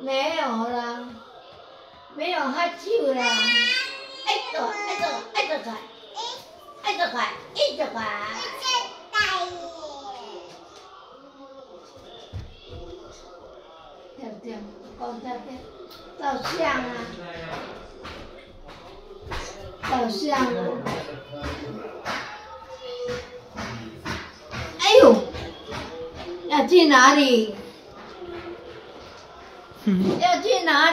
没有啦，没有喝酒啦。哎，哎，哎快，哎快，快。照相，照相啊！哎呦，要去哪里？要去哪里？